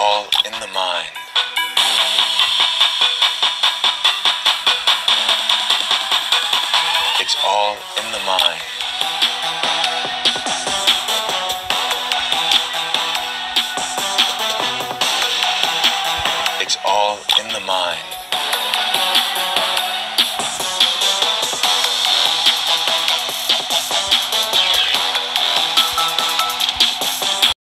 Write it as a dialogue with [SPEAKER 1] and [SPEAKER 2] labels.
[SPEAKER 1] all in the mind. It's all in the mind. It's all in the mind.